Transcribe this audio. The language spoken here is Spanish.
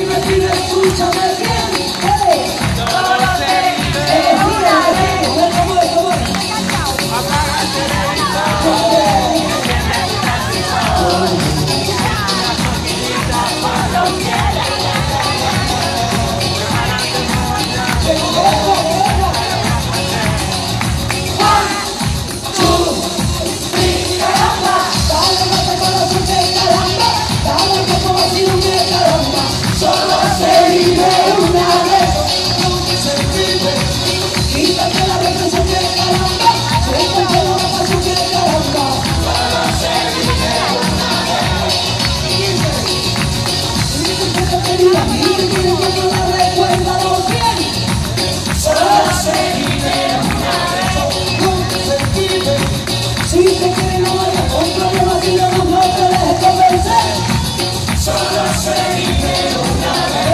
y me pide escúchame bien Si te quieren un problema si yo no te dejes convencer. Solo se dijeron una vez.